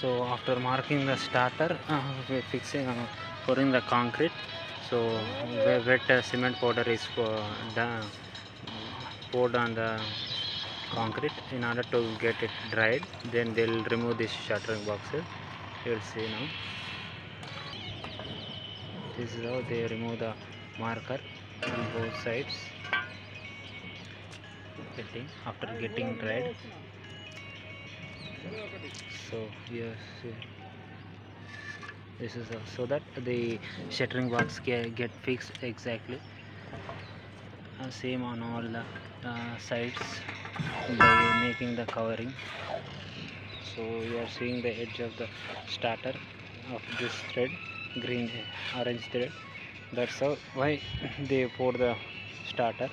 so after marking the starter uh, fixing uh, pouring the concrete. So wet uh, cement powder is poured on the concrete in order to get it dried. Then they'll remove these shuttering boxes you'll see now. This is how they remove the marker on both sides. Getting after getting dried so yes this is uh, so that the shuttering box can get fixed exactly. Uh, same on all the uh, sides by making the covering. So you are seeing the edge of the starter of this thread green orange thread. That's how why they pour the starter